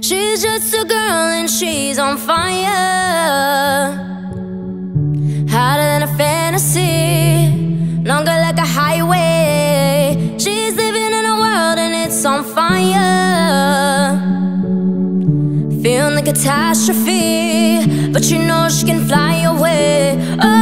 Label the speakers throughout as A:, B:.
A: She's just a girl and she's on fire. Hotter than a fantasy Longer like a highway. She's living in a world and it's on fire. Feeling the catastrophe But you know she can fly away. Oh.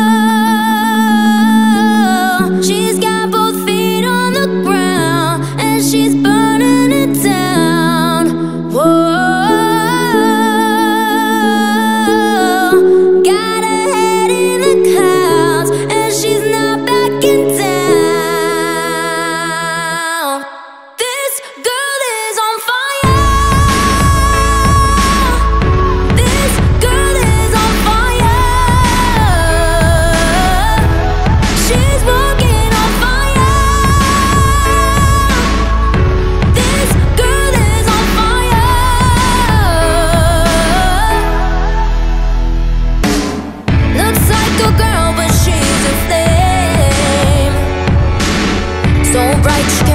A: bright